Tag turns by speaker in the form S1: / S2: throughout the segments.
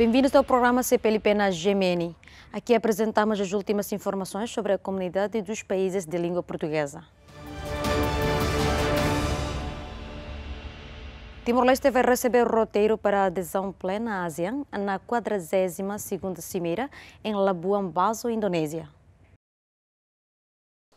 S1: Bem-vindos ao programa CPLP na Gemeni. Aqui apresentamos as últimas informações sobre a comunidade dos países de língua portuguesa. Timor-Leste vai receber o roteiro para a adesão plena à ASEAN na 42ª Cimeira em Labuan Bajo, Indonésia.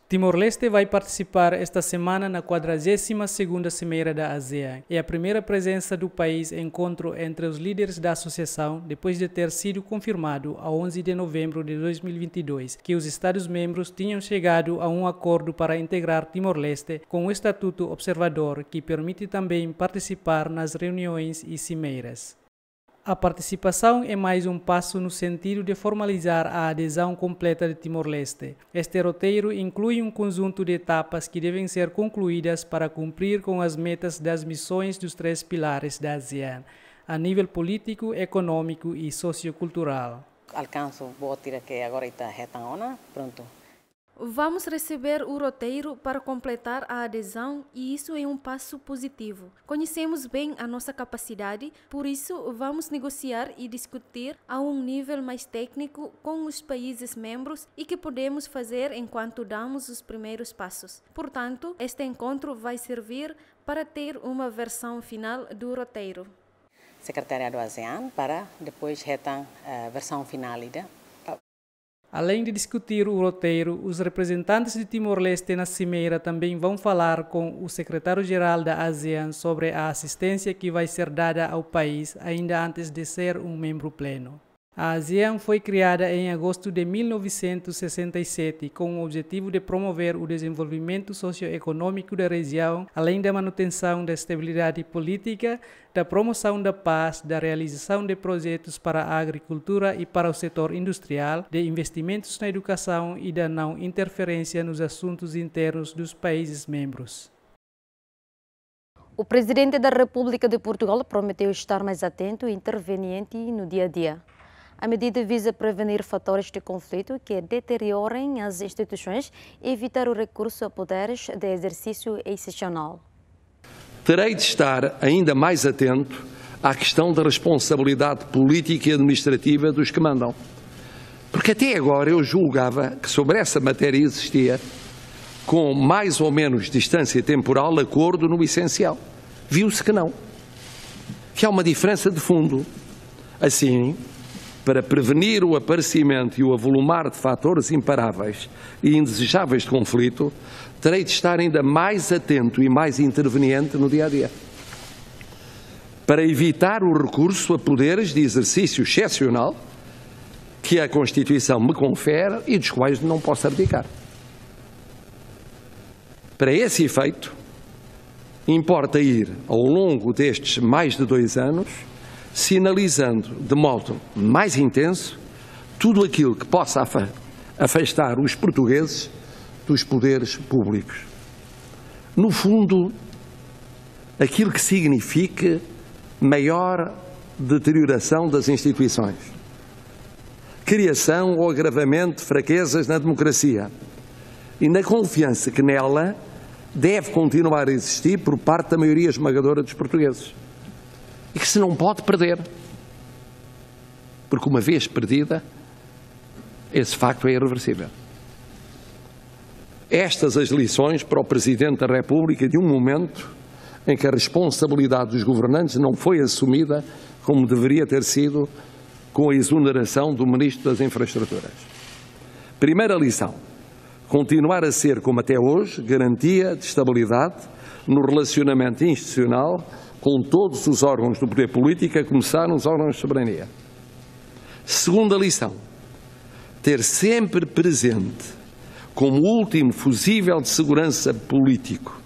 S2: Timor-Leste vai participar esta semana na 42ª Cimeira da ASEAN. É a primeira presença do país em encontro entre os líderes da associação depois de ter sido confirmado a 11 de novembro de 2022 que os Estados-membros tinham chegado a um acordo para integrar Timor-Leste com o Estatuto Observador que permite também participar nas reuniões e cimeiras. A participação é mais um passo no sentido de formalizar a adesão completa de Timor-Leste. Este roteiro inclui um conjunto de etapas que devem ser concluídas para cumprir com as metas das missões dos três pilares da ASEAN, a nível político, econômico e sociocultural.
S3: Alcanço, vou tirar que agora está retão, pronto.
S4: Vamos receber o roteiro para completar a adesão e isso é um passo positivo. Conhecemos bem a nossa capacidade, por isso vamos negociar e discutir a um nível mais técnico com os países membros e que podemos fazer enquanto damos os primeiros passos. Portanto, este encontro vai servir para ter uma versão final do roteiro.
S3: Secretariado ASEAN para depois retam a versão final.
S2: Além de discutir o roteiro, os representantes de Timor-Leste na Cimeira também vão falar com o secretário-geral da ASEAN sobre a assistência que vai ser dada ao país ainda antes de ser um membro pleno. A ASEAN foi criada em agosto de 1967 com o objetivo de promover o desenvolvimento socioeconômico da região, além da manutenção da estabilidade política, da promoção da paz, da realização de projetos para a agricultura e para o setor industrial, de investimentos na educação e da não interferência nos assuntos internos dos países membros.
S1: O presidente da República de Portugal prometeu estar mais atento e interveniente no dia a dia. A medida visa prevenir fatores de conflito que deteriorem as instituições e evitar o recurso a poderes de exercício excepcional.
S5: Terei de estar ainda mais atento à questão da responsabilidade política e administrativa dos que mandam. Porque até agora eu julgava que sobre essa matéria existia, com mais ou menos distância temporal, acordo no essencial. Viu-se que não. Que há uma diferença de fundo. Assim, para prevenir o aparecimento e o avolumar de fatores imparáveis e indesejáveis de conflito, terei de estar ainda mais atento e mais interveniente no dia a dia. Para evitar o recurso a poderes de exercício excepcional que a Constituição me confere e dos quais não posso abdicar. Para esse efeito, importa ir, ao longo destes mais de dois anos, sinalizando de modo mais intenso tudo aquilo que possa afastar os portugueses dos poderes públicos. No fundo, aquilo que significa maior deterioração das instituições, criação ou agravamento de fraquezas na democracia. E na confiança que nela deve continuar a existir por parte da maioria esmagadora dos portugueses e que se não pode perder. Porque uma vez perdida, esse facto é irreversível. Estas as lições para o Presidente da República de um momento em que a responsabilidade dos governantes não foi assumida como deveria ter sido com a exoneração do Ministro das Infraestruturas. Primeira lição: continuar a ser, como até hoje, garantia de estabilidade no relacionamento institucional com todos os órgãos do poder político, a começar nos órgãos de soberania. Segunda lição: ter sempre presente, como último fusível de segurança político,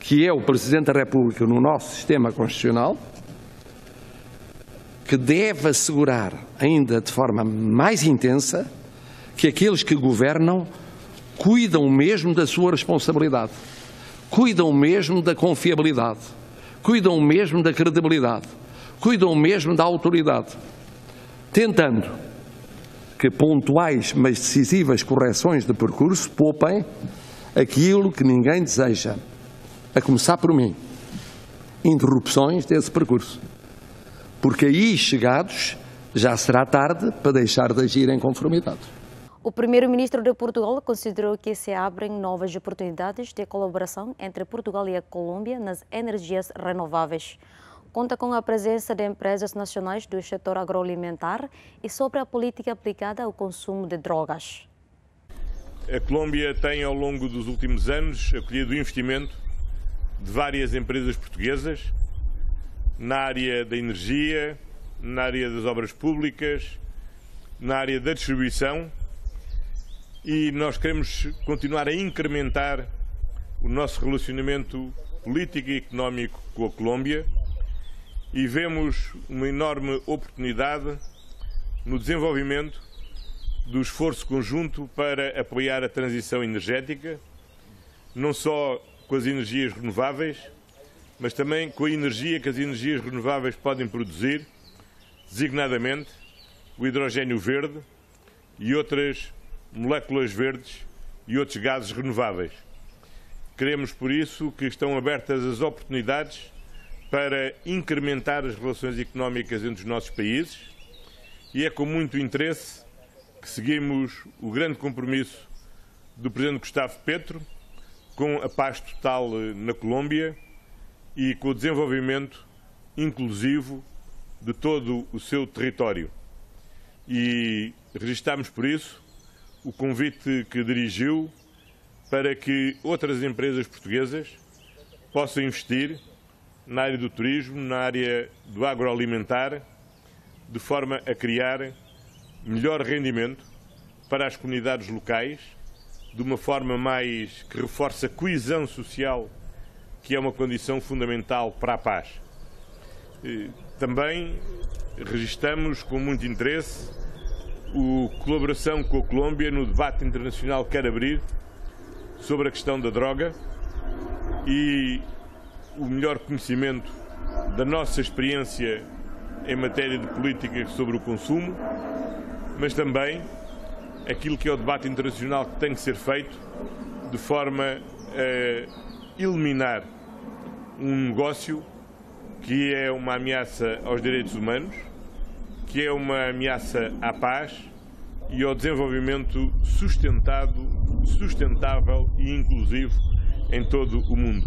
S5: que é o Presidente da República no nosso sistema constitucional, que deve assegurar, ainda de forma mais intensa, que aqueles que governam cuidam mesmo da sua responsabilidade, cuidam mesmo da confiabilidade cuidam mesmo da credibilidade, cuidam mesmo da autoridade, tentando que pontuais, mas decisivas correções de percurso poupem aquilo que ninguém deseja, a começar por mim, interrupções desse percurso. porque aí chegados já será tarde para deixar de agir em conformidade.
S1: O primeiro-ministro de Portugal considerou que se abrem novas oportunidades de colaboração entre Portugal e a Colômbia nas energias renováveis. Conta com a presença de empresas nacionais do setor agroalimentar e sobre a política aplicada ao consumo de drogas.
S6: A Colômbia tem, ao longo dos últimos anos, acolhido o investimento de várias empresas portuguesas na área da energia, na área das obras públicas, na área da distribuição e nós queremos continuar a incrementar o nosso relacionamento político e económico com a Colômbia. E vemos uma enorme oportunidade no desenvolvimento do esforço conjunto para apoiar a transição energética, não só com as energias renováveis, mas também com a energia que as energias renováveis podem produzir, designadamente o hidrogênio verde e outras moléculas verdes e outros gases renováveis. Queremos, por isso, que estão abertas as oportunidades para incrementar as relações económicas entre os nossos países e é com muito interesse que seguimos o grande compromisso do Presidente Gustavo Petro com a paz total eh, na Colômbia e com o desenvolvimento inclusivo de todo o seu território. E registramos por isso o convite que dirigiu para que outras empresas portuguesas possam investir na área do turismo, na área do agroalimentar, de forma a criar melhor rendimento para as comunidades locais, de uma forma mais que reforça a coesão social, que é uma condição fundamental para a paz. Também registramos com muito interesse a colaboração com a Colômbia no debate internacional que quer abrir sobre a questão da droga e o melhor conhecimento da nossa experiência em matéria de política sobre o consumo, mas também aquilo que é o debate internacional que tem que ser feito de forma a eliminar um negócio que é uma ameaça aos direitos humanos, que é uma ameaça à paz e ao desenvolvimento sustentado, sustentável e inclusivo em todo o mundo.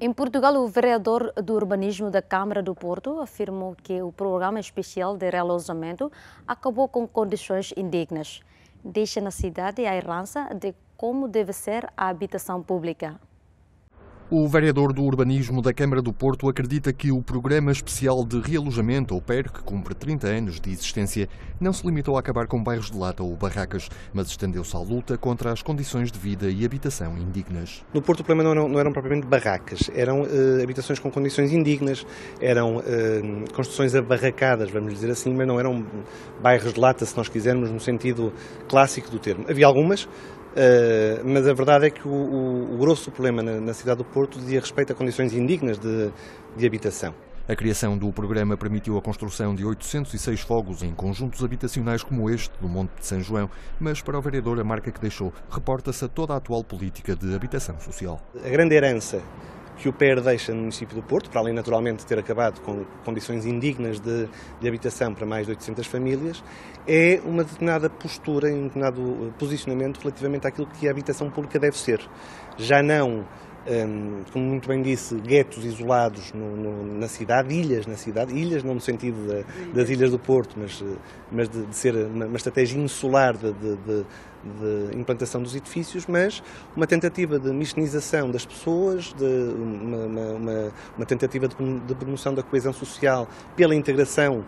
S1: Em Portugal, o vereador do urbanismo da Câmara do Porto afirmou que o programa especial de realojamento acabou com condições indignas. Deixa na cidade a herança de como deve ser a habitação pública.
S7: O vereador do Urbanismo da Câmara do Porto acredita que o Programa Especial de Realojamento, ou PER, que cumpre 30 anos de existência, não se limitou a acabar com bairros de lata ou barracas, mas estendeu-se à luta contra as condições de vida e habitação indignas.
S8: No Porto o problema não eram, não eram propriamente barracas, eram uh, habitações com condições indignas, eram uh, construções abarracadas, vamos dizer assim, mas não eram bairros de lata, se nós quisermos, no sentido clássico do termo. Havia algumas, Uh, mas a verdade é que o, o, o grosso problema na, na, cidade do Porto dizia respeito a condições indignas de, de habitação.
S7: A criação do programa permitiu a construção de 806 fogos em conjuntos habitacionais como este do Monte de São João, mas para o vereador a marca que deixou reporta-se a toda a atual política de habitação social.
S8: A grande herança que o PER deixa no município do Porto, para além naturalmente de ter acabado com condições indignas de, de habitação para mais de 800 famílias, é uma determinada postura, um determinado eh, posicionamento relativamente àquilo que a habitação pública deve ser. Já não como muito bem disse, guetos isolados no, no, na cidade, ilhas na cidade, ilhas não no sentido de, das ilhas. do Porto, mas, mas de, de ser uma, uma, estratégia insular de, de, de, implantação dos edifícios, mas uma tentativa de mistenização das pessoas, de uma, uma, uma tentativa de, promoção da coesão social pela integração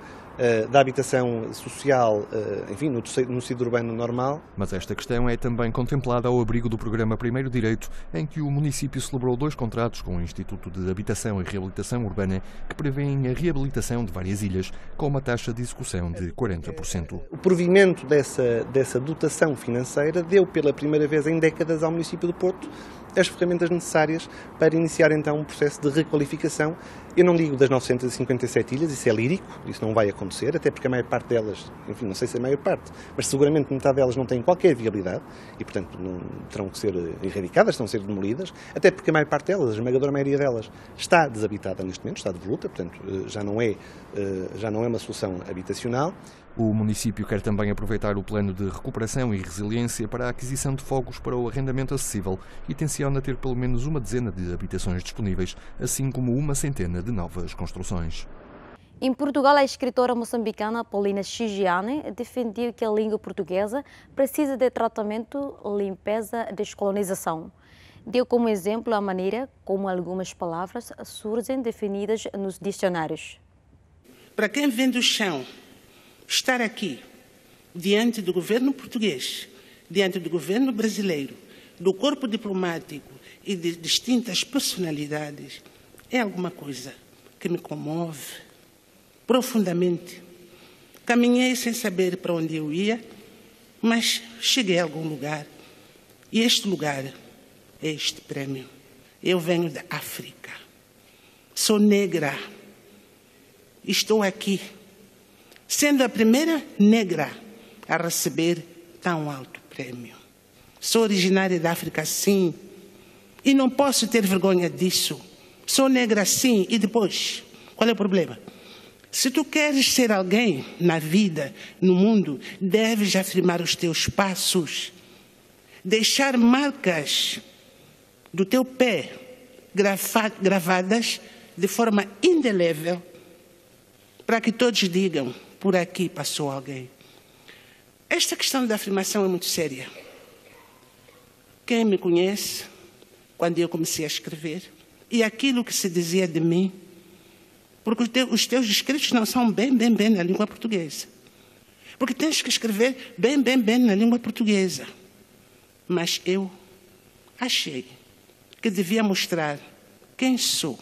S8: da habitação social, uh, enfim, no, no sítio urbano normal.
S7: Mas esta questão é também contemplada ao abrigo do programa Primeiro Direito, em que o município celebrou dois contratos com o Instituto de Habitação e Reabilitação Urbana que prevêem a reabilitação de várias ilhas, com uma taxa de execução de 40%.
S8: O provimento dessa, dessa dotação financeira deu pela primeira vez em décadas ao município do Porto as ferramentas necessárias para iniciar então um processo de requalificação. Eu não digo das 957 ilhas, isso é lírico, isso não vai acontecer, até porque a maior parte delas, enfim, não sei se é a maior parte, mas seguramente metade delas não tem qualquer viabilidade e, portanto, não, terão que ser erradicadas, estão a ser demolidas, até porque a maior parte delas, a esmagadora maioria delas, está desabitada neste momento, está de voluta, portanto, eh, já não é, eh, já não é uma solução habitacional.
S7: O município quer também aproveitar o plano de recuperação e resiliência para a aquisição de fogos para o arrendamento acessível e tenciona ter pelo menos uma dezena de habitações disponíveis, assim como uma centena de novas construções.
S1: Em Portugal, a escritora moçambicana Paulina Chigiane defendeu que a língua portuguesa precisa de tratamento, limpeza, descolonização. Deu como exemplo a maneira como algumas palavras surgem definidas nos dicionários.
S9: Para quem vem do chão, estar aqui, diante do governo português, diante do governo brasileiro, do corpo diplomático e de distintas personalidades, é alguma coisa que me comove profundamente. Caminhei sem saber para onde eu ia, mas cheguei a algum lugar. E este lugar é este prêmio. Eu venho da África. Sou negra. Estou aqui sendo a primeira negra a receber tão alto prêmio. Sou originária da África, sim, e não posso ter vergonha disso. Sou negra, sim, e depois? Qual é o problema? Se tu queres ser alguém na vida, no mundo, deves afirmar os teus passos, deixar marcas do teu pé gravadas de forma indelével, para que todos digam: por aqui passou alguém. Esta questão da afirmação é muito séria. Quem me conhece, quando eu comecei a escrever, e aquilo que se dizia de mim, porque os teus escritos não são bem, bem, bem na língua portuguesa. Porque tens que escrever bem, bem, bem na língua portuguesa. Mas eu achei que devia mostrar quem sou,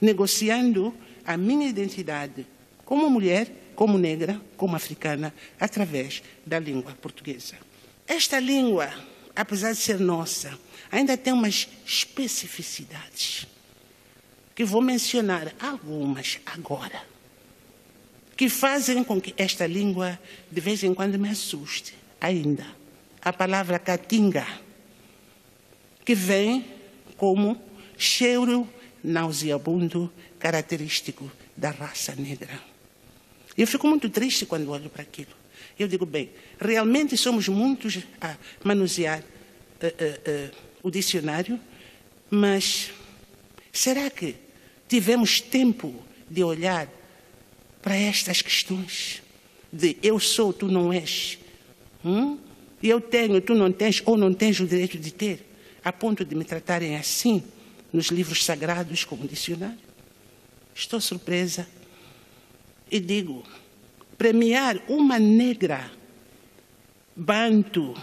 S9: negociando a minha identidade como mulher como negra, como africana, através da língua portuguesa. Esta língua, apesar de ser nossa, ainda tem umas especificidades, que vou mencionar algumas agora, que fazem com que esta língua de vez em quando me assuste ainda. A palavra catinga, que vem como cheiro nauseabundo característico da raça negra. Eu fico muito triste quando olho para aquilo. Eu digo, bem, realmente somos muitos a manusear uh, uh, uh, o dicionário, mas será que tivemos tempo de olhar para estas questões? De eu sou, tu não és. Hum? Eu tenho, tu não tens, ou não tens o direito de ter, a ponto de me tratarem assim nos livros sagrados como dicionário? Estou surpresa e digo: premiar uma negra, banto,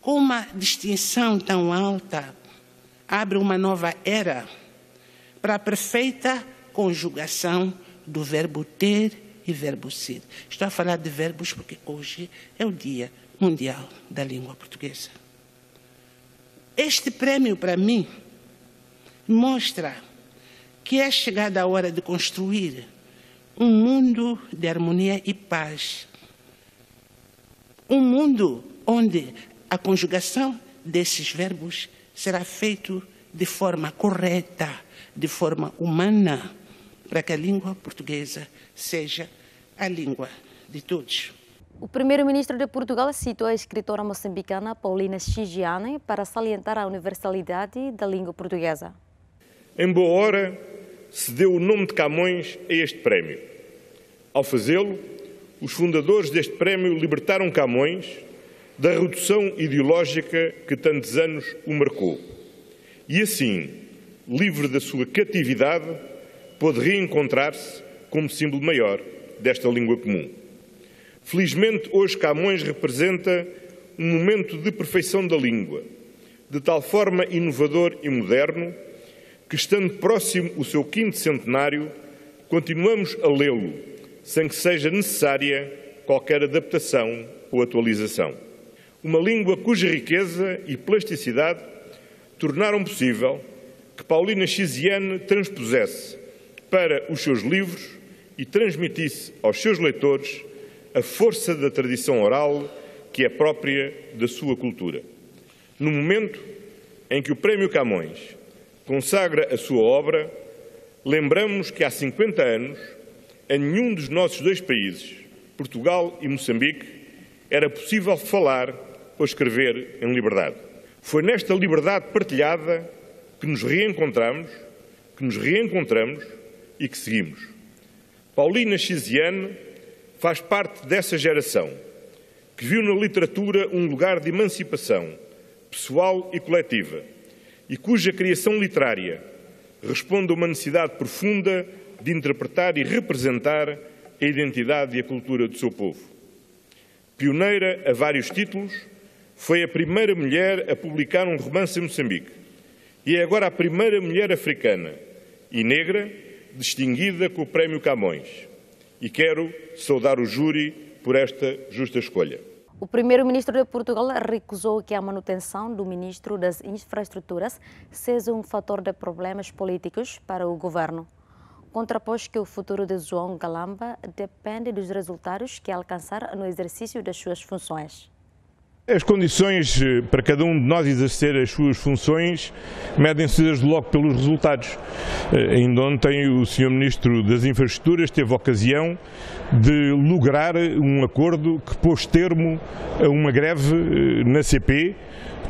S9: com uma distinção tão alta, abre uma nova era para a perfeita conjugação do verbo ter e verbo ser. Estou a falar de verbos porque hoje é o Dia Mundial da Língua Portuguesa. Este prêmio, para mim, mostra que é chegada a hora de construir um mundo de harmonia e paz. Um mundo onde a conjugação desses verbos será feita de forma correta, de forma humana, para que a língua portuguesa seja a língua de todos.
S1: O primeiro-ministro de Portugal citou a escritora moçambicana Paulina Chigiane para salientar a universalidade da língua portuguesa.
S6: Em boa hora, se deu o nome de Camões a este prémio. Ao fazê-lo, os fundadores deste prémio libertaram Camões da redução ideológica que tantos anos o marcou. E assim, livre da sua catividade, pôde reencontrar-se como símbolo maior desta língua comum. Felizmente, hoje Camões representa um momento de perfeição da língua, de tal forma inovador e moderno que, estando próximo o seu quinto centenário, continuamos a lê-lo, sem que seja necessária qualquer adaptação ou atualização. Uma língua cuja riqueza e plasticidade tornaram possível que Paulina Chiziane transpusesse para os seus livros e transmitisse aos seus leitores a força da tradição oral que é própria da sua cultura. No momento em que o Prémio Camões consagra a sua obra, lembramos que há 50 anos, a nenhum dos nossos dois países, Portugal e Moçambique, era possível falar ou escrever em liberdade. Foi nesta liberdade partilhada que nos reencontramos, que nos reencontramos e que seguimos. Paulina Chiziane faz parte dessa geração que viu na literatura um lugar de emancipação pessoal e coletiva e cuja criação literária responde a uma necessidade profunda de interpretar e representar a identidade e a cultura do seu povo. Pioneira a vários títulos, foi a primeira mulher a publicar um romance em Moçambique e é agora a primeira mulher africana e negra distinguida com o Prémio Camões. E quero saudar o júri por esta justa escolha.
S1: O primeiro-ministro de Portugal recusou que a manutenção do ministro das Infraestruturas seja um fator de problemas políticos para o governo. Contrapôs que o futuro de João Galamba depende dos resultados que alcançar no exercício das suas funções.
S6: As condições eh, para cada um de nós exercer as suas funções medem-se desde logo pelos resultados. Eh, ainda ontem o Sr. Ministro das Infraestruturas teve a ocasião de lograr um acordo que pôs termo a uma greve eh, na CP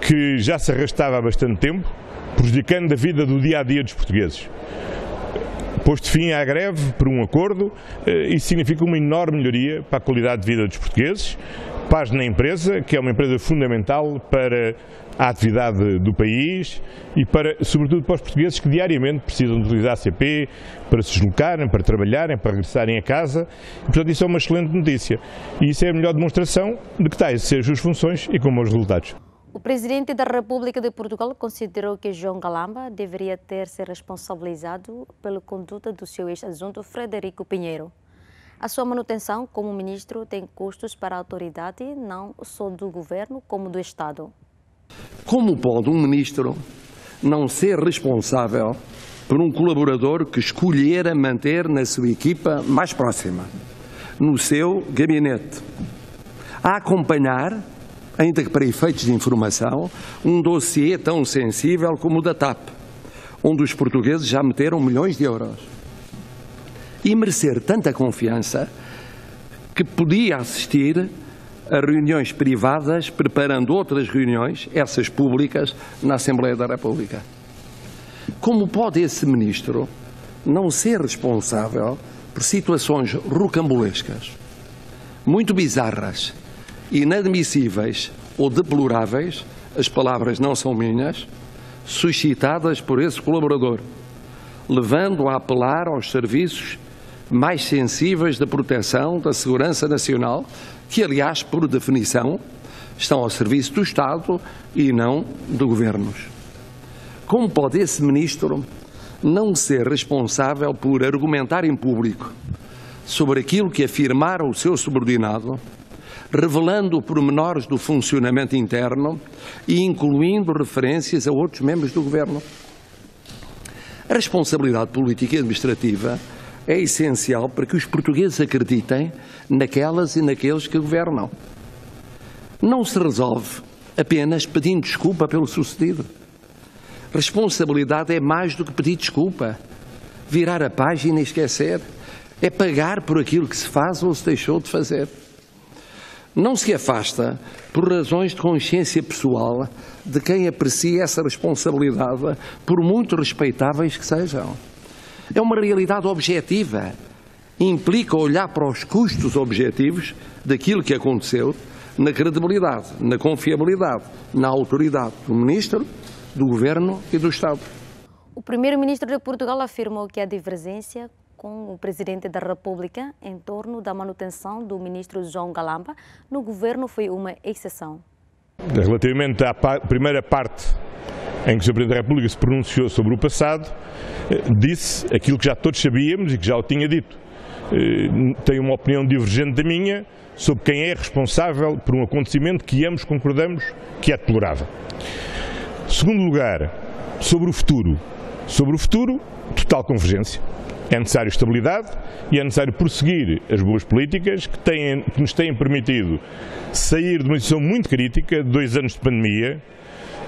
S6: que já se arrastava há bastante tempo, prejudicando a vida do dia a dia dos portugueses. Posto fim à greve por um acordo, isso significa uma enorme melhoria para a qualidade de vida dos portugueses, paz na empresa, que é uma empresa fundamental para a atividade do país e para, sobretudo para os portugueses que diariamente precisam de utilizar a CP para se deslocarem, para trabalharem, para regressarem a casa. E, portanto, isso é uma excelente notícia. E isso é a melhor demonstração de que a exercer as suas funções e com bons resultados.
S1: O presidente da República de Portugal considerou que João Galamba deveria ter se responsabilizado pela conduta do seu ex-adjunto Frederico Pinheiro. A sua manutenção como ministro tem custos para a autoridade, não só do governo, como do Estado.
S5: Como pode um ministro não ser responsável por um colaborador que escolhera manter na sua equipa mais próxima, no seu gabinete, a acompanhar, ainda que para efeitos de informação, um dossiê tão sensível como o da TAP, onde os portugueses já meteram milhões de euros? E merecer tanta confiança que podia assistir a reuniões privadas, preparando outras reuniões, essas públicas, na Assembleia da República. Como pode esse ministro não ser responsável por situações rocambolescas, muito bizarras, inadmissíveis ou deploráveis, as palavras não são minhas, suscitadas por esse colaborador, levando a apelar aos serviços mais sensíveis da proteção da segurança nacional, que, aliás, por definição, estão ao serviço do Estado e não de governos. Como pode esse ministro não ser responsável por argumentar em público sobre aquilo que afirmara o seu subordinado, revelando pormenores do funcionamento interno e incluindo referências a outros membros do governo? A responsabilidade política e administrativa é essencial para que os portugueses acreditem naquelas e naqueles que governam. Não se resolve apenas pedindo desculpa pelo sucedido. Responsabilidade é mais do que pedir desculpa, virar a página e esquecer. É pagar por aquilo que se faz ou se deixou de fazer. Não se afasta, por razões de consciência pessoal, de quem aprecia essa responsabilidade, por muito respeitáveis que sejam. É uma realidade objetiva. Implica olhar para os custos objetivos daquilo que aconteceu na credibilidade, na confiabilidade, na autoridade do Ministro, do Governo e do Estado.
S1: O Primeiro-Ministro de Portugal afirmou que a divergência com o Presidente da República em torno da manutenção do Ministro João Galamba no governo foi uma exceção.
S6: Relativamente à primeira parte em que o Sr. Presidente da República se pronunciou sobre o passado, eh, disse aquilo que já todos sabíamos e que já o tinha dito. Eh, tem uma opinião divergente da minha sobre quem é responsável por um acontecimento que ambos concordamos que é deplorável. Segundo lugar, sobre o futuro. Sobre o futuro, total convergência. É necessário estabilidade e é necessário prosseguir as boas políticas que, têm, que nos têm permitido sair de uma situação muito crítica, de dois anos de pandemia,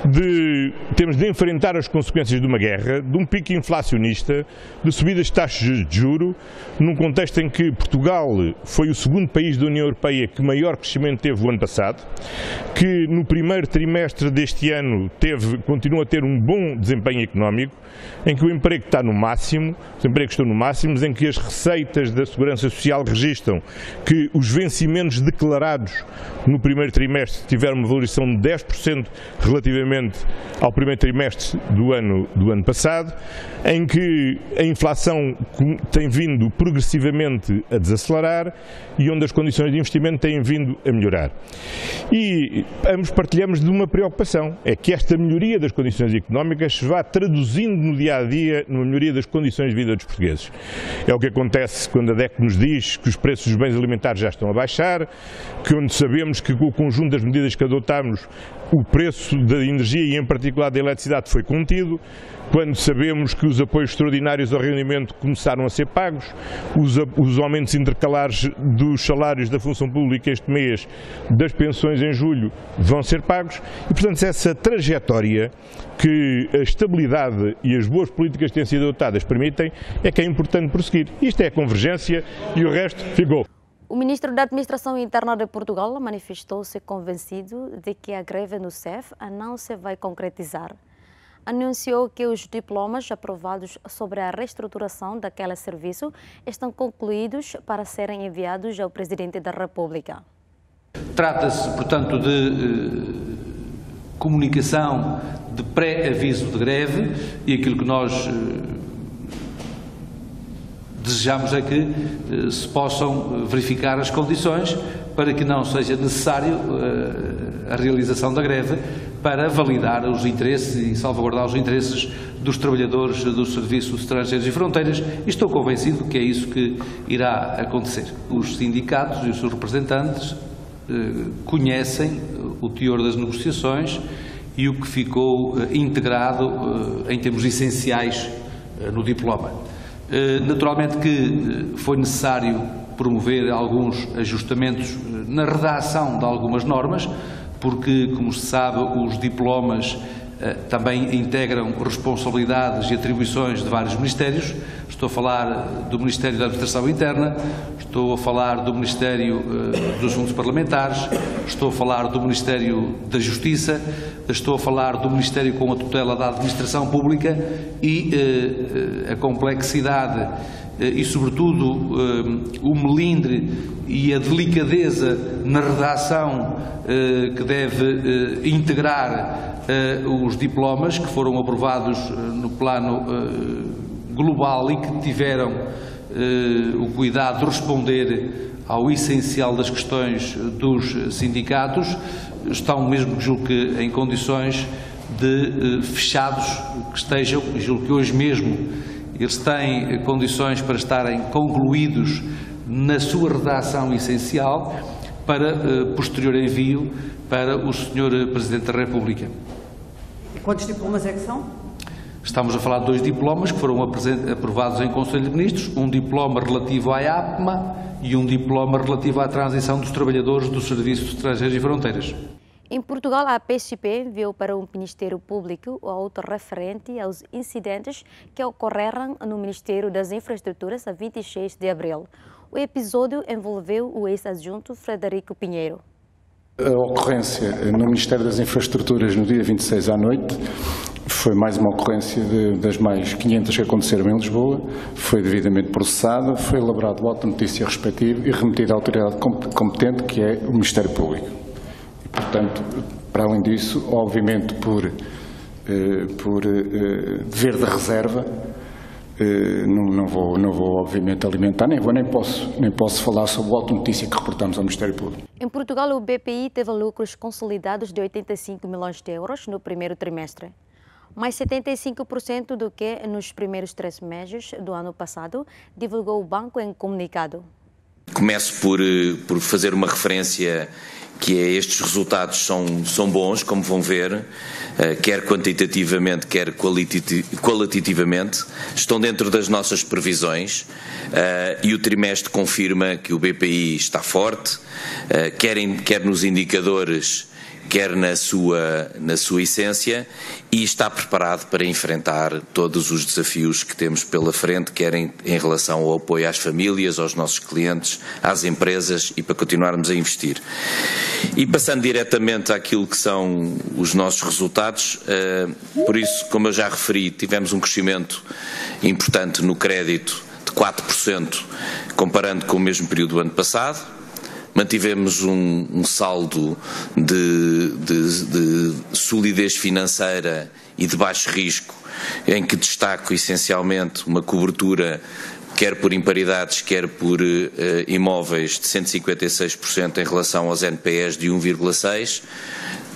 S6: de temos de enfrentar as consequências de uma guerra, de um pico inflacionista, de subidas de taxas de juro, num contexto em que Portugal foi o segundo país da União Europeia que maior crescimento teve o ano passado, que no primeiro trimestre deste ano teve, continua a ter um bom desempenho económico, em que o emprego está no máximo, os empregos estão no máximo, em que as receitas da Segurança Social registram que os vencimentos declarados no primeiro trimestre tiveram uma valorização de 10% relativamente ao primeiro trimestre do ano, do ano passado, em que a inflação tem vindo progressivamente a desacelerar e onde as condições de investimento têm vindo a melhorar. E ambos partilhamos de uma preocupação, é que esta melhoria das condições económicas se vá traduzindo no dia a dia numa melhoria das condições de vida dos portugueses. É o que acontece quando a DEC nos diz que os preços dos bens alimentares já estão a baixar, que onde sabemos que com o conjunto das medidas que adotamos o preço da energia e em particular da eletricidade foi contido, quando sabemos que os apoios extraordinários ao rendimento começaram a ser pagos, os, os, aumentos intercalares dos salários da função pública este mês, das pensões em julho, vão ser pagos e, portanto, essa trajetória que a estabilidade e as boas políticas que têm sido adotadas permitem é que é importante prosseguir. Isto é a convergência e o resto ficou.
S1: O ministro da Administração Interna de Portugal manifestou-se convencido de que a greve no CEF não se vai concretizar. Anunciou que os diplomas aprovados sobre a reestruturação daquele serviço estão concluídos para serem enviados ao Presidente da República.
S10: Trata-se, portanto, de eh, comunicação de pré-aviso de greve e aquilo que nós eh, desejamos é que eh, se possam verificar as condições para que não seja necessário eh, a realização da greve para validar os interesses e salvaguardar os interesses dos trabalhadores dos serviços estrangeiros e fronteiras e estou convencido que é isso que irá acontecer. Os sindicatos e os seus representantes eh, conhecem o teor das negociações e o que ficou integrado em termos essenciais no diploma. Eh, naturalmente que eh, foi necessário promover alguns ajustamentos eh, na redação de algumas normas, porque, como se sabe, os diplomas também integram responsabilidades e atribuições de vários ministérios. Estou a falar do Ministério da Administração Interna, estou a falar do Ministério dos Fundos Parlamentares, estou a falar do Ministério da Justiça, estou a falar do Ministério com a tutela da Administração Pública e eh, a complexidade eh, e, sobretudo, eh, o melindre e a delicadeza na redação que deve integrar os diplomas que foram aprovados no plano global e que tiveram o cuidado de responder ao essencial das questões dos sindicatos, estão mesmo, julgo que, em condições de eh, fechados que estejam, julgo que hoje mesmo eles têm condições para estarem concluídos na sua redação essencial para eh, posterior envio para o Sr. Presidente da República.
S11: E quantos diplomas é que são?
S10: Estamos a falar de dois diplomas que foram aprovados em Conselho de Ministros, um diploma relativo à APMA e um diploma relativo à transição dos trabalhadores dos Serviços Estrangeiros e Fronteiras.
S1: Em Portugal, a PSP enviou para o Ministério Público o auto referente aos incidentes que ocorreram no Ministério das Infraestruturas a 26 de abril. O episódio envolveu o ex-adjunto Frederico Pinheiro.
S12: A ocorrência no Ministério das Infraestruturas no dia 26 à noite foi mais uma ocorrência de, das mais 500 que aconteceram em Lisboa, foi devidamente processada, foi elaborado o auto notícia respectivo e remetido à autoridade competente, que é o Ministério Público. Portanto, para além disso, obviamente por, eh, por eh, dever de reserva, eh, não, não, vou, não vou obviamente alimentar, nem vou, nem posso, nem posso falar sobre a notícia que reportamos ao Ministério Público.
S1: Em Portugal, o BPI teve lucros consolidados de 85 milhões de euros no primeiro trimestre mais 75% do que nos primeiros três meses do ano passado, divulgou o banco em comunicado.
S13: Começo por, por fazer uma referência que é estes resultados são, são bons, como vão ver, quer quantitativamente, quer qualitativamente, estão dentro das nossas previsões e o trimestre confirma que o BPI está forte, quer, quer nos indicadores quer na sua, na sua essência, e está preparado para enfrentar todos os desafios que temos pela frente, quer em, em, relação ao apoio às famílias, aos nossos clientes, às empresas e para continuarmos a investir. E passando diretamente àquilo que são os nossos resultados, uh, por isso, como eu já referi, tivemos um crescimento importante no crédito de 4%, comparando com o mesmo período do ano passado mantivemos um, um saldo de, de, de, solidez financeira e de baixo risco, em que destaco essencialmente uma cobertura quer por imparidades, quer por uh, imóveis de 156% em relação aos NPS de 1,6.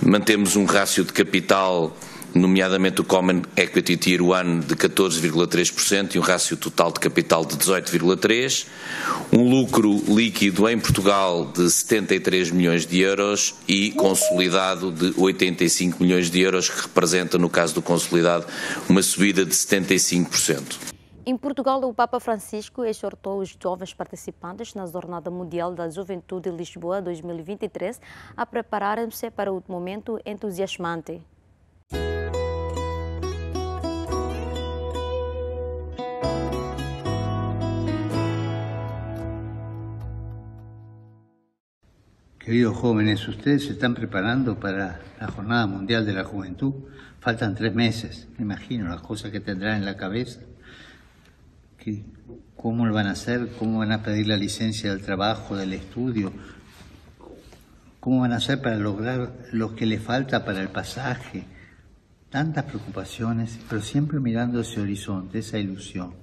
S13: Mantemos um rácio de capital nomeadamente o Common Equity Tier 1 de 14,3% e um rácio total de capital de 18,3%, um lucro líquido em Portugal de 73 milhões de euros e consolidado de 85 milhões de euros, que representa, no caso do consolidado, uma subida de 75%.
S1: Em Portugal, o Papa Francisco exortou os jovens participantes na Jornada Mundial da Juventude Lisboa 2023 a prepararem-se para o momento entusiasmante.
S14: Queridos jóvenes, ustedes se están preparando para la Jornada Mundial de la Juventud. Faltan tres meses, me imagino las cosas que tendrán en la cabeza. ¿Cómo lo van a hacer? ¿Cómo van a pedir la licencia del trabajo, del estudio? ¿Cómo van a hacer para lograr lo que le falta para el pasaje? Tantas preocupaciones, pero siempre mirando ese horizonte, esa ilusión.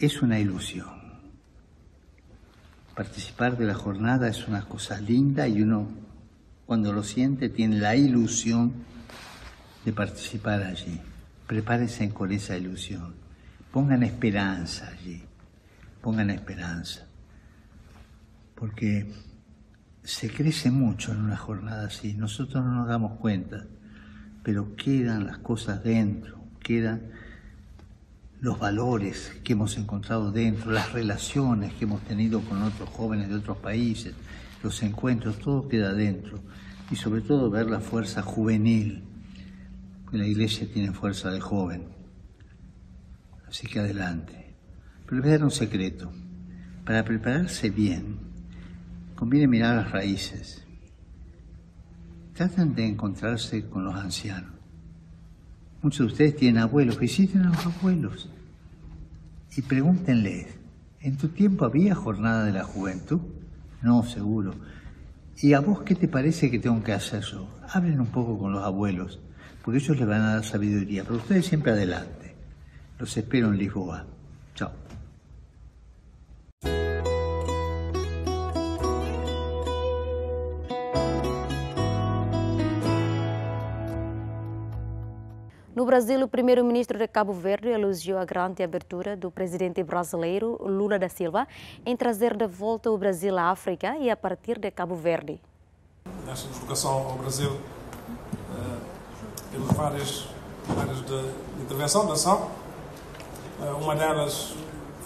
S14: Es una ilusión Participar de la jornada es una cosa linda y uno cuando lo siente tiene la ilusión de participar allí. Prepárense con esa ilusión. Pongan esperanza allí. Pongan esperanza. Porque se crece mucho en una jornada así. Nosotros no nos damos cuenta, pero quedan las cosas dentro, quedan los valores que hemos encontrado dentro, las relaciones que hemos tenido con otros jóvenes de otros países, los encuentros, todo queda dentro. Y sobre todo ver la fuerza juvenil, la iglesia tiene fuerza de joven. Así que adelante. Pero les voy a dar un secreto. Para prepararse bien, conviene mirar las raíces. Traten de encontrarse con los ancianos. Muchos de ustedes tienen abuelos, visiten a los abuelos y pregúntenles, ¿en tu tiempo había jornada de la juventud? No, seguro. ¿Y a vos qué te parece que tengo que hacer yo? Hablen un poco con los abuelos, porque ellos les van a dar sabiduría, pero ustedes siempre adelante. Los espero en Lisboa.
S1: Brasil, o primeiro-ministro de Cabo Verde elogiou a grande abertura do presidente brasileiro Lula da Silva em trazer de volta o Brasil à África e a partir de Cabo Verde.
S15: Nesta deslocação ao Brasil, eh, temos várias áreas de intervenção, de ação. Eh, uma delas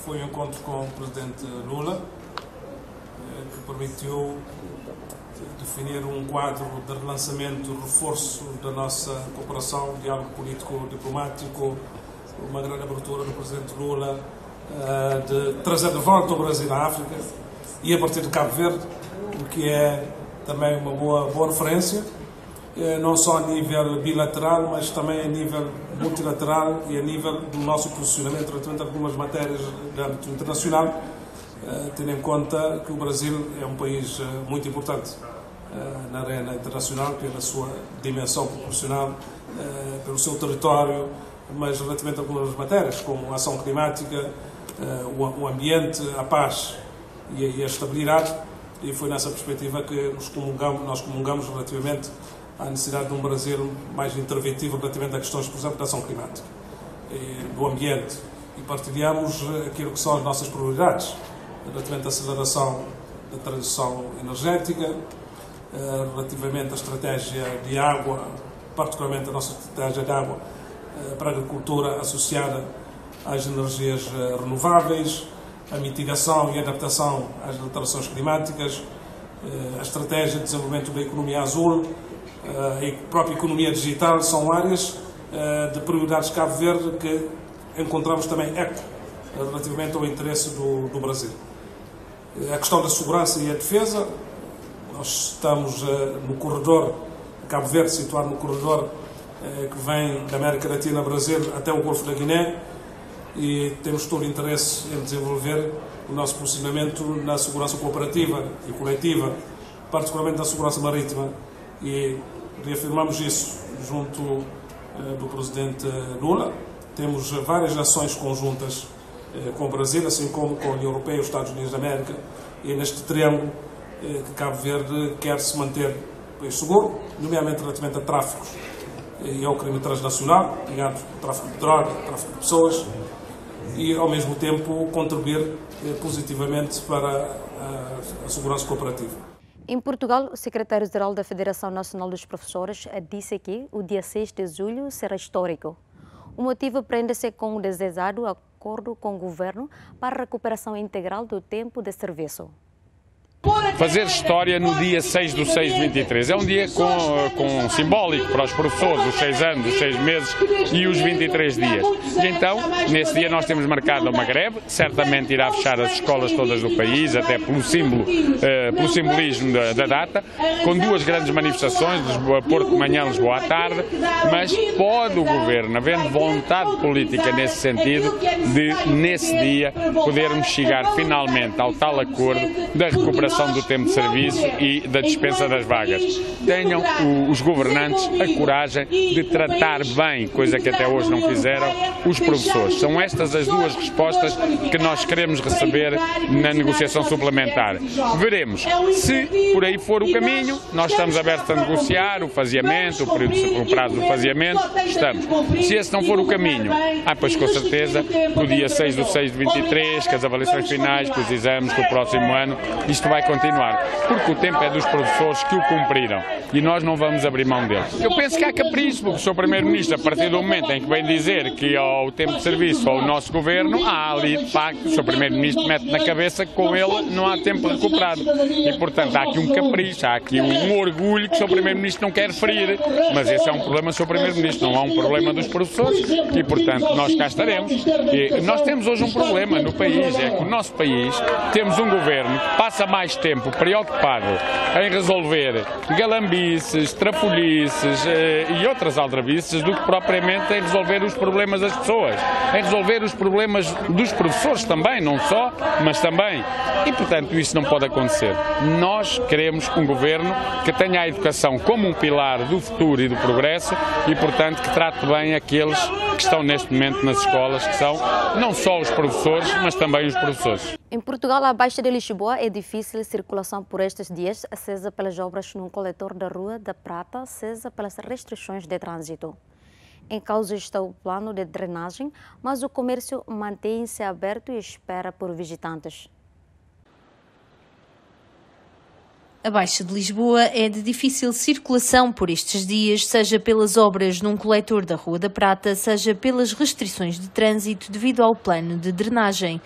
S15: foi o um encontro com o presidente Lula, eh, que permitiu definir um quadro de relançamento, reforço da nossa cooperação, diálogo político-diplomático, uma grande abertura do Presidente Lula eh, de trazer de volta o Brasil à África e a partir de Cabo Verde, o que é também uma boa, boa referência, eh, não só a nível bilateral, mas também a nível multilateral e a nível do nosso posicionamento relativamente a algumas matérias de âmbito internacional, tendo em conta que o Brasil é um país muito importante eh, na arena internacional, pela sua dimensão proporcional, eh, pelo seu território, mas relativamente a algumas matérias, como a ação climática, eh, o ambiente, a paz e a estabilidade, e foi nessa perspectiva que nos comungamos, nós comungamos relativamente à necessidade de um Brasil mais interventivo relativamente a questões, por exemplo, da ação climática, do ambiente, e partilhamos aquilo que são as nossas prioridades, relativamente à aceleração da transição energética, eh, relativamente à estratégia de água, particularmente a nossa estratégia de água eh, para a agricultura associada às energias eh, renováveis, a mitigação e adaptação às alterações climáticas, a estratégia de desenvolvimento da economia azul, a própria economia digital são áreas de prioridades de Cabo Verde que encontramos também eco relativamente ao interesse do, do Brasil. A questão da segurança e a defesa, nós estamos uh, no corredor, Cabo Verde, situado no corredor uh, que vem da América Latina, Brasil, até o Golfo da Guiné, e temos todo o interesse em desenvolver o nosso posicionamento na segurança cooperativa e coletiva, particularmente na segurança marítima, e reafirmamos isso junto uh, do Presidente Lula. Temos várias ações conjuntas com o Brasil, assim como com a União Europeia os Estados Unidos da América, e neste triângulo que Cabo Verde quer se manter país seguro, nomeadamente relativamente a tráficos e ao crime transnacional, ligado ao tráfico de droga, tráfico de pessoas, e ao mesmo tempo contribuir positivamente para a segurança cooperativa.
S1: Em Portugal, o secretário-geral da Federação Nacional dos Professores disse que o dia 6 de julho será histórico. O motivo prende-se com o desejado acordo com o governo para a recuperação integral do tempo de serviço
S16: fazer história no dia 6 do 6 de 23. É um dia com, com simbólico para os professores, os 6 anos, os 6 meses e os 23 dias. E então, nesse dia nós temos marcado uma greve, certamente irá fechar as escolas todas do país, até pelo símbolo, uh, pelo simbolismo da, da, data, com duas grandes manifestações, Lisboa, Porto de manhã, Lisboa à tarde, mas pode o Governo, havendo vontade política nesse sentido, de, nesse dia, podermos chegar finalmente ao tal acordo da recuperação do tempo de serviço e da dispensa das vagas. Tenham os governantes a coragem de tratar bem, coisa que até hoje não fizeram, os professores. São estas as duas respostas que nós queremos receber na negociação suplementar. Veremos. Se por aí for o caminho, nós estamos abertos a negociar o faseamento, o, período, o prazo do faseamento, estamos. Se esse não for o caminho, ah, pois com certeza, no dia 6 do 6 de 23, com as avaliações finais, com os exames, com o próximo ano, isto vai continuar, porque o tempo é dos professores que o cumpriram e nós não vamos abrir mão dele. Eu penso que há capricho, porque o Sr. Primeiro-Ministro, a partir do momento em que vem dizer que ao tempo de serviço ao nosso governo, há ali, de facto, o Sr. Primeiro-Ministro mete na cabeça que com ele não há tempo recuperado. E, portanto, há aqui um capricho, há aqui um orgulho que o Sr. Primeiro-Ministro não quer ferir. Mas esse é um problema do Sr. Primeiro-Ministro, não há um problema dos professores e, portanto, nós cá estaremos. E nós temos hoje um problema no país, é que o nosso país temos um governo que passa mais tempo preocupado em resolver galambices, trafolhices eh, e outras aldrabices do que propriamente em resolver os problemas das pessoas, em resolver os problemas dos professores também, não só, mas também. E, portanto, isso não pode acontecer. Nós queremos um governo que tenha a educação como um pilar do futuro e do progresso e, portanto, que trate bem aqueles que estão neste momento nas escolas, que são não só os professores, mas também os professores.
S1: Em Portugal, a Baixa de Lisboa é difícil a circulação por estes dias, acesa pelas obras num coletor da Rua da Prata, acesa pelas restrições de trânsito. Em causa está o plano de drenagem, mas o comércio mantém-se aberto e espera por visitantes.
S17: A Baixa de Lisboa é de difícil circulação por estes dias, seja pelas obras num coletor da Rua da Prata, seja pelas restrições de trânsito devido ao plano de drenagem.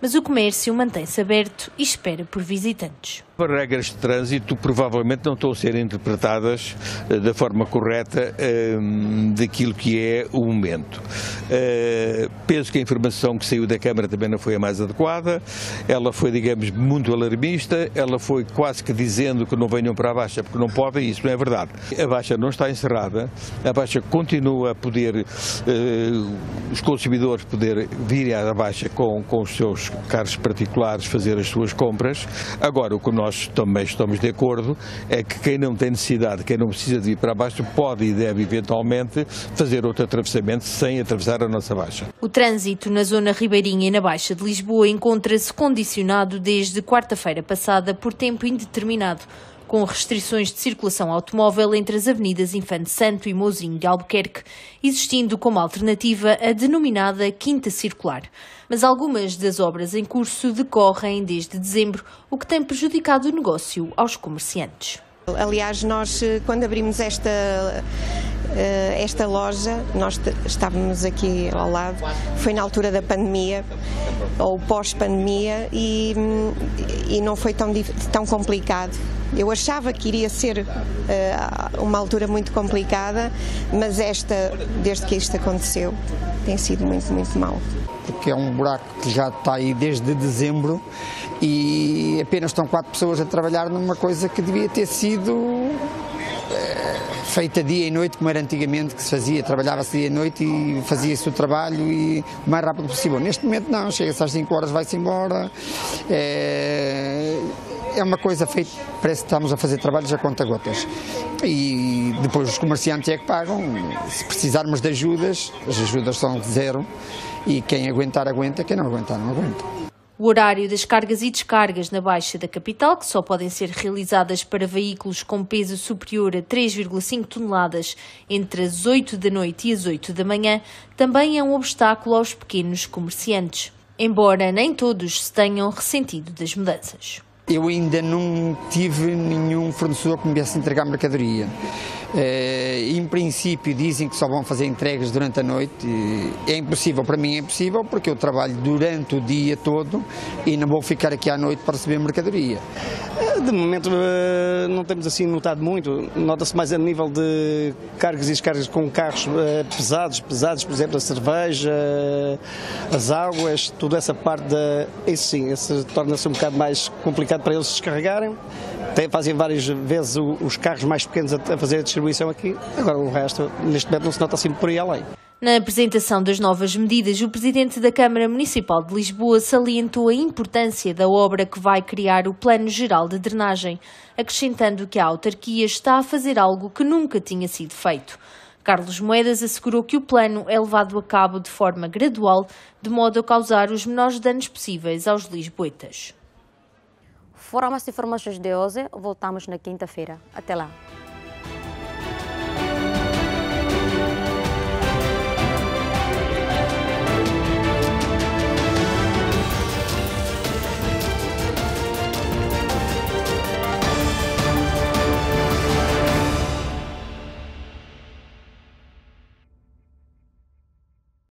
S17: Mas o comércio mantém-se aberto e espera por visitantes
S18: as regras de trânsito provavelmente não estão a ser interpretadas uh, da forma correta uh, daquilo que é o momento. Uh, penso que a informação que saiu da Câmara também não foi a mais adequada, ela foi, digamos, muito alarmista, ela foi quase que dizendo que não venham para a Baixa porque não podem, isso não é verdade. A Baixa não está encerrada, a Baixa continua a poder, os consumidores poder vir à Baixa com, com os seus carros particulares fazer as suas compras. Agora, o que nós nós também estamos de acordo é que quem não tem necessidade, quem não precisa de ir para baixo, pode e deve eventualmente fazer outro atravessamento sem atravessar a nossa baixa.
S17: O trânsito na zona ribeirinha e na Baixa de Lisboa encontra-se condicionado desde quarta-feira passada por tempo indeterminado com restrições de circulação automóvel entre as avenidas Infante Santo e Mozinho de Albuquerque, existindo como alternativa a denominada Quinta Circular. Mas algumas das obras em curso decorrem desde dezembro, o que tem prejudicado o negócio aos comerciantes.
S19: Aliás, nós quando abrimos esta eh, esta loja, nós estávamos aqui ao lado, foi na altura da pandemia, ou pós-pandemia, e, e não foi tão, tão complicado. Eu achava que iria ser uh, uma altura muito complicada, mas esta, desde que isto aconteceu, tem sido muito, muito mal.
S20: Porque é um buraco que já está aí desde dezembro e apenas estão quatro pessoas a trabalhar numa coisa que devia ter sido feita dia e noite, como era antigamente que se fazia, trabalhava-se dia e noite e fazia-se o trabalho e o mais rápido possível. Neste momento não, chega-se às 5 horas, vai-se embora. É, é uma coisa feita, parece que estamos a fazer trabalhos a conta gotas. E depois os comerciantes é que pagam. Se precisarmos de ajudas, as ajudas são zero e quem aguentar, aguenta, quem não aguentar, não aguenta.
S17: O horário das cargas e descargas na Baixa da capital, que só podem ser realizadas para veículos com peso superior a 3,5 toneladas entre as 8 da noite e as 8 da manhã, também é um obstáculo aos pequenos comerciantes, embora nem todos se tenham ressentido das mudanças.
S20: Eu ainda não tive nenhum fornecedor que me viesse entregar mercadoria. Uh, em princípio dizem que só vão fazer entregas durante a noite. É impossível, para mim é impossível, porque eu trabalho durante o dia todo e não vou ficar aqui à noite para receber mercadoria.
S8: De momento eh, não temos assim notado muito, nota-se mais a nível de cargas e descargas com carros eh, pesados, pesados, por exemplo, a cerveja, as águas, toda essa parte da. Isso sim, isso torna-se um bocado mais complicado para eles descarregarem. Fazem várias vezes os carros mais pequenos a fazer a distribuição aqui, agora o resto, neste momento, não se nota assim por aí além.
S17: Na apresentação das novas medidas, o presidente da Câmara Municipal de Lisboa salientou a importância da obra que vai criar o Plano Geral de Drenagem, acrescentando que a autarquia está a fazer algo que nunca tinha sido feito. Carlos Moedas assegurou que o plano é levado a cabo de forma gradual, de modo a causar os menores danos possíveis aos lisboetas.
S1: Foram as informações de hoje. Voltamos na quinta-feira. Até lá.